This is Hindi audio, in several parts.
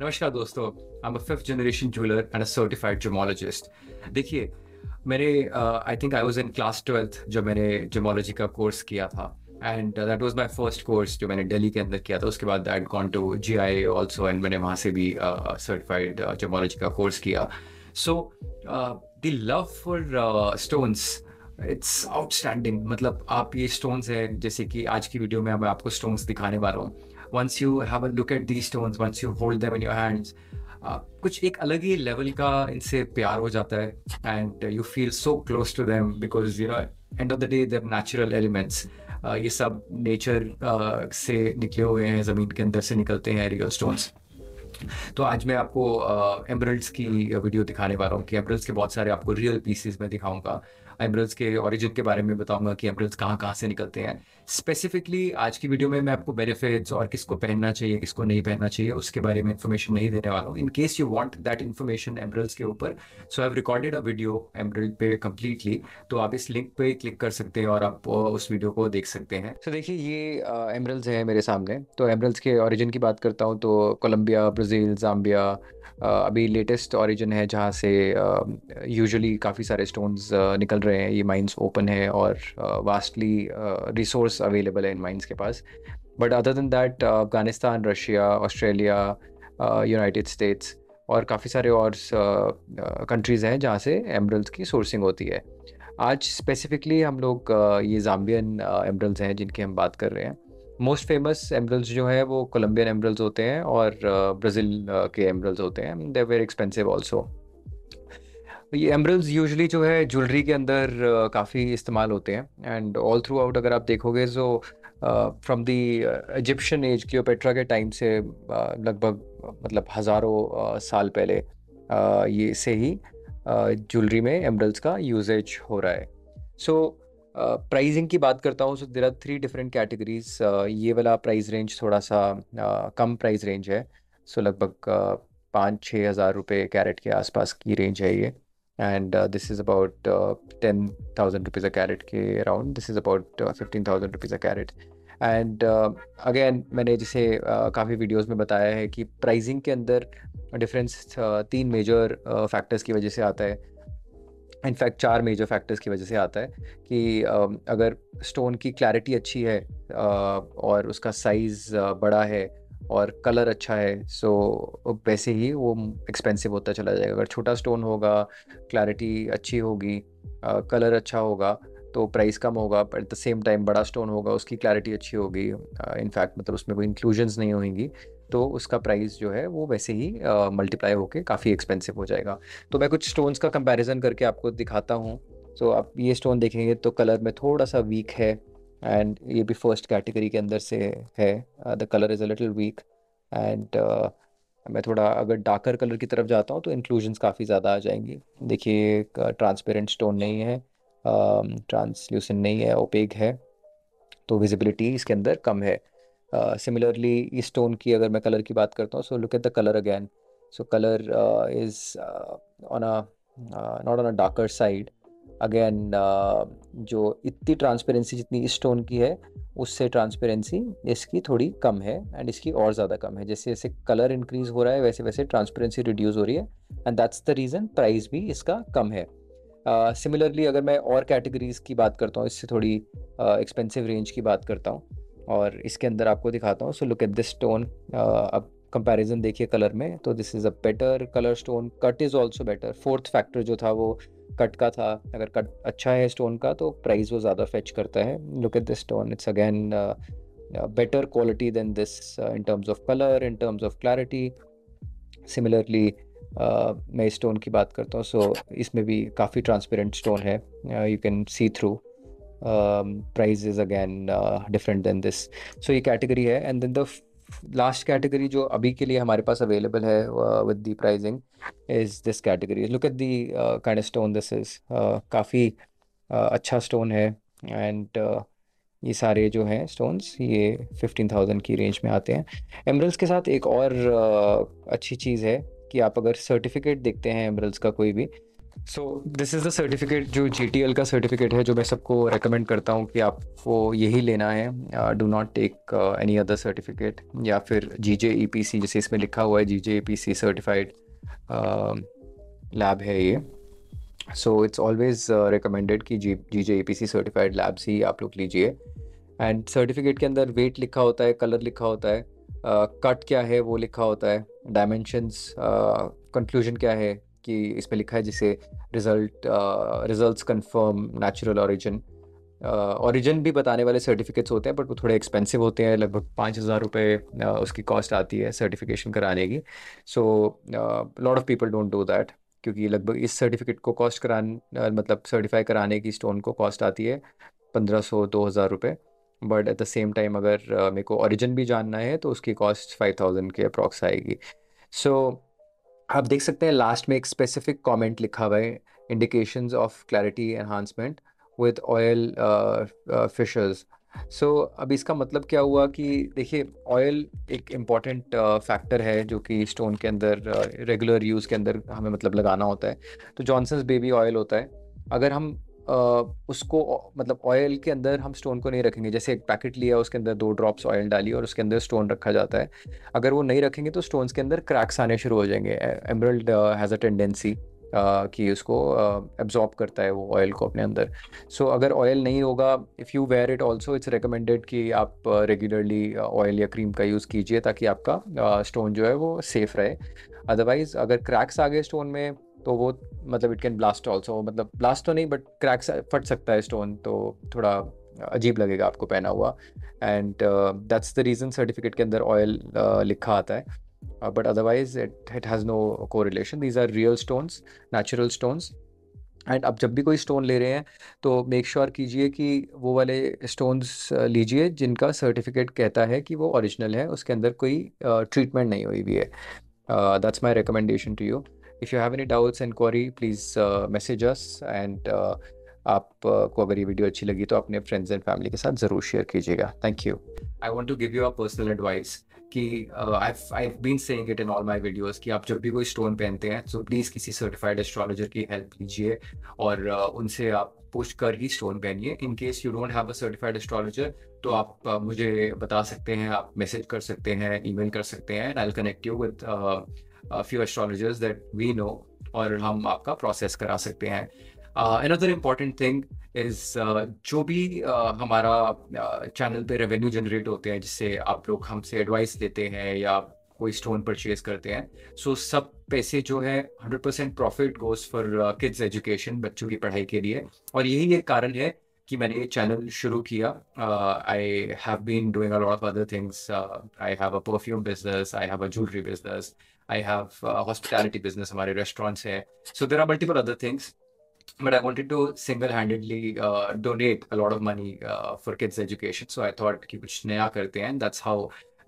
नमस्कार दोस्तों I am a fifth generation jeweller and a certified gemologist देखिए मेरे I think I was in class twelfth जब मैंने जेमोलॉजी का कोर्स किया था। And that was my first course जो मैंने दिल्ली के अंदर किया था। उसके बाद that gone to G I also and मैंने वहाँ से भी सर्टिफाइड uh, जेमोलॉजी का कोर्स किया। So the love for stones it's outstanding मतलब आप ये स्टोन्स है जैसे कि आज की वीडियो में मैं आपको स्टोन्स दिखाने वाला हूँ। Once you have a look at these stones once you hold them in your hands uh, कुछ एक अलग ही लेवल का इनसे प्यार हो जाता है and you feel so close to them because you know end of the day there natural elements ये सब नेचर uh, से निकले हुए हैं ज़मीन के अंदर से निकलते हैं रियल स्टोन्स तो आज मैं आपको एमरल्ड्स uh, की वीडियो दिखाने वाला हूँ कि एमरल्ड्स के बहुत सारे आपको रियल पीसेस में दिखाऊँगा। एमरल्स के ऑरिजिन के बारे में बताऊँगा कि एमरल्स कहाँ कहाँ से निकलते हैं। स्पेसिफिकली आज की वीडियो में मैं आपको बेनिफिट्स और किसको पहनना चाहिए किसको नहीं पहनना चाहिए उसके बारे में इन्फॉर्मेशन नहीं देने वाला हूँ। In case you want that information emeralds के ऊपर so have recorded a video emerald पे कम्प्लीटली तो आप इस लिंक पे क्लिक कर सकते हैं और आप उस वीडियो को देख सकते हैं। तो देखिए ये एमरल्स uh, है मेरे सामने। तो एमरल्स के ऑरिजिन की बात करता हूँ तो कोलम्बिया ब्राज़ील जाम्बिया अभी लेटेस्ट ऑरिजिन है जहाँ से यूजुअली काफ़ी सारे स्टोन्स निकल रहे हैं, ये माइंस ओपन है और वास्टली रिसोर्स अवेलेबल है इन माइंस के पास। But other than that Afghanistan Russia Australia United States और काफ़ी सारे और कंट्रीज़ हैं जहाँ से एमरल्स की सोर्सिंग होती है। आज स्पेसिफिकली हम लोग ये जाम्बियन एमरल्स हैं जिनकी हम बात कर रहे हैं। मोस्ट फ़ेमस एमरल्स जो है वो कोलंबियन एमरल्स होते हैं और ब्राज़ील के एमरल्स होते हैं। दे वेरी एक्सपेंसिव ऑल्सो ये एमरल्स यूजली जो है ज्वेलरी के अंदर काफ़ी इस्तेमाल होते हैं। एंड ऑल थ्रू आउट अगर आप देखोगे तो from the Egyptian age Cleopatra के टाइम से लगभग मतलब हज़ारों साल पहले ये से ही ज्वेलरी में एमरल्स का यूजेज हो रहा है। सो so, प्राइसिंग की बात करता हूँ so there are three different categories ये वाला प्राइस रेंज थोड़ा सा कम प्राइस रेंज है। सो लगभग पाँच छः हज़ार रुपये कैरेट के आसपास की रेंज है ये। And this is about ten thousand rupees a carat के around this is about fifteen thousand rupees a carat and again मैंने जैसे uh, काफ़ी वीडियोस में बताया है कि प्राइसिंग के अंदर डिफरेंस uh, तीन मेजर फैक्टर्स uh, की वजह से आता है। इनफैक्ट चार मेजर फैक्टर्स की वजह से आता है कि अगर स्टोन की क्लैरिटी अच्छी है और उसका साइज़ बड़ा है और कलर अच्छा है सो वैसे ही वो एक्सपेंसिव होता चला जाएगा। अगर छोटा स्टोन होगा क्लैरिटी अच्छी होगी कलर अच्छा होगा तो प्राइस कम होगा पर एट द सेम टाइम बड़ा स्टोन होगा, उसकी क्लैरिटी अच्छी होगी। इनफैक्ट मतलब उसमें कोई इंक्लूजन्स नहीं होंगी तो उसका प्राइस जो है वो वैसे ही मल्टीप्लाई होकर काफ़ी एक्सपेंसिव हो जाएगा। तो मैं कुछ स्टोन्स का कंपैरिजन करके आपको दिखाता हूँ। तो आप ये स्टोन देखेंगे तो कलर में थोड़ा सा वीक है। एंड ये भी फ़र्स्ट कैटेगरी के अंदर से है. The colour is a little weak and मैं थोड़ा अगर डार्कर कलर की तरफ़ जाता हूँ तो इंक्लूजन्स काफ़ी ज़्यादा आ जाएँगी. देखिए ट्रांसपेरेंट स्टोन नहीं है. ट्रांसल्यूसन नहीं है. ओपेक है. तो विजिबिलिटी इसके अंदर कम है. सिमिलरली इस स्टोन की अगर मैं कलर की बात करता हूँ so look at the colour again so colour is on a not on a darker side again जो इतनी ट्रांसपेरेंसी जितनी इस स्टोन की है उससे ट्रांसपेरेंसी इसकी थोड़ी कम है एंड इसकी और ज़्यादा कम है। जैसे जैसे कलर इंक्रीज़ हो रहा है वैसे वैसे ट्रांसपेरेंसी रिड्यूस हो रही है and that's the reason price भी इसका कम है। सिमिलरली uh, अगर मैं और कैटेगरीज़ की बात करता हूँ इससे थोड़ी एक्सपेंसिव uh, रेंज की बात करता हूँ और इसके अंदर आपको दिखाता हूँ। So look at this stone अब कंपैरिजन देखिए कलर में तो this is a better colour stone cut is also better fourth factor जो था वो कट का था अगर कट अच्छा है स्टोन का तो प्राइस वो ज़्यादा फेच करता है। Look at this stone it's again better quality than this in terms of colour in terms of clarity similarly मैं स्टोन की बात करता हूँ सो so, इसमें भी काफ़ी ट्रांसपेरेंट स्टोन है you can see through price is again different than this so ये कैटेगरी है and then the last category जो अभी के लिए हमारे पास अवेलेबल है with the pricing is this category look at the kind stone this is काफ़ी अच्छा स्टोन है एंड uh, ये सारे जो हैं स्टोन्स ये फिफ्टीन थाउज़ेंड की रेंज में आते हैं. एमरल्स के साथ एक और uh, अच्छी चीज़ है कि आप अगर सर्टिफिकेट देखते हैं एमरल्स का कोई भी so this is the certificate जो जीटीएल का सर्टिफिकेट है जो मैं सबको रेकमेंड करता हूँ कि आपको यही लेना है। Do not take any other certificate या फिर जी जे ई पी सी जैसे इसमें लिखा हुआ है G J E P C certified lab है ये। सो इट्स ऑलवेज रिकमेंडेड कि G G J E P C certified labs ही आप लोग लीजिए। एंड सर्टिफिकेट के अंदर वेट लिखा होता है कलर लिखा होता है। कट uh, क्या है वो लिखा होता है। डायमेंशंस कंक्लूजन uh, क्या है। कि इस पर लिखा है जिसे result result confirm natural origin origin भी बताने वाले सर्टिफिकेट्स होते हैं बट वो थोड़े एक्सपेंसिव होते हैं लगभग पाँच हज़ार रुपये uh, उसकी कॉस्ट आती है सर्टिफिकेशन कराने की. So lot of people don't do that क्योंकि लगभग इस सर्टिफिकेट को कॉस्ट करान uh, मतलब सर्टिफाई कराने की स्टोन को कॉस्ट आती है पंद्रह सौ दो हज़ार रुपये but at the same time अगर uh, मेरे को ओरिजिन भी जानना है तो उसकी कॉस्ट फाइव थाउज़ेंड के अप्रॉक्स आएगी. सो so, आप देख सकते हैं लास्ट में एक स्पेसिफिक कमेंट लिखा हुआ है indications of clarity enhancement with oil fissures so अब इसका मतलब क्या हुआ कि देखिए ऑयल एक इंपॉर्टेंट फैक्टर uh, है जो कि स्टोन के अंदर रेगुलर uh, यूज़ के अंदर हमें मतलब लगाना होता है। तो जॉनसन्स बेबी ऑयल होता है। अगर हम उसको मतलब ऑयल के अंदर हम स्टोन को नहीं रखेंगे। जैसे एक पैकेट लिया उसके अंदर दो ड्रॉप्स ऑयल डाली और उसके अंदर स्टोन रखा जाता है। अगर वो नहीं रखेंगे तो स्टोन्स के अंदर क्रैक्स आने शुरू हो जाएँगे। एमरल्ड हैज़ अ टेंडेंसी कि उसको एब्जॉर्ब करता है वो ऑयल को अपने अंदर। सो so, अगर ऑयल नहीं होगा if you wear it also it's recommended कि आप रेगुलरली ऑयल या क्रीम का यूज़ कीजिए ताकि आपका स्टोन जो है वो सेफ़ रहे। अदरवाइज़ अगर क्रैक्स आ गए स्टोन में तो वो मतलब इट कैन ब्लास्ट ऑल्सो मतलब ब्लास्ट तो नहीं बट क्रैक फट सकता है स्टोन तो थोड़ा अजीब लगेगा आपको पहना हुआ। And that's the reason certificate के अंदर ऑयल uh, लिखा आता है। But otherwise it it has no correlation these are real stones natural stones and अब जब भी कोई स्टोन ले रहे हैं तो मेक श्योर sure कीजिए कि वो वाले स्टोन्स uh, लीजिए जिनका सर्टिफिकेट कहता है कि वो ओरिजिनल है उसके अंदर कोई ट्रीटमेंट uh, नहीं हुई भी है। That's my recommendation to you if you have any doubts and query please message us and आपको अगर ये वीडियो अच्छी लगी तो अपने फ्रेंड्स एंड फैमिली के साथ ज़रूर शेयर कीजिएगा। Thank you I want to give you a personal advice कि I been saying it in all my videos कि आप जब भी कोई स्टोन पहनते हैं तो प्लीज़ किसी सर्टिफाइड एस्ट्रोलॉजर की हेल्प लीजिए और uh, उनसे आप पुश कर ही स्टोन पहनिए। In case you don't have a certified astrologer तो आप uh, मुझे बता सकते हैं आप मैसेज कर सकते हैं ईमेल कर सकते हैं and I connect you with few astrologers that we know और हम आपका प्रोसेस करा सकते हैं। अनदर इंपॉर्टेंट थिंग इज़ जो भी uh, हमारा चैनल uh, पे रेवेन्यू जनरेट होते हैं जिससे आप लोग हमसे एडवाइस लेते हैं या कोई स्टोन परचेज करते हैं सो so, सब पैसे जो है hundred percent profit goes for kids education बच्चों की पढ़ाई के लिए। और यही एक कारण है कि मैंने ये चैनल शुरू किया I have been doing a lot of other things I have a perfume business I have a jewellery business I have hospitality business हमारे रेस्टोरेंट्स हैं so there are multiple other things but I wanted to single handedly donate lot of money uh, for kids' education. So I thought कि कुछ नया करते हैं. That's how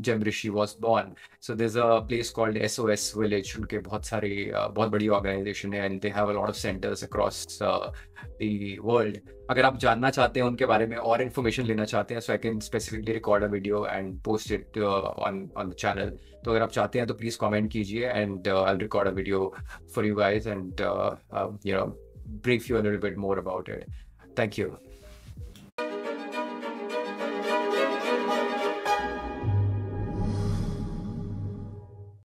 जब Rishi was born so this a place called S O S village उनके बहुत सारी बहुत बड़ी ऑर्गेनाइजेशन है and they have a lot of centres across the world अगर आप जानना चाहते हैं उनके बारे में और इन्फॉर्मेशन लेना चाहते हैं so I can specifically record a video and post it on on the channel तो अगर आप चाहते हैं तो प्लीज़ कॉमेंट कीजिए and I record a video for you guys and you know brief you a more about it thank you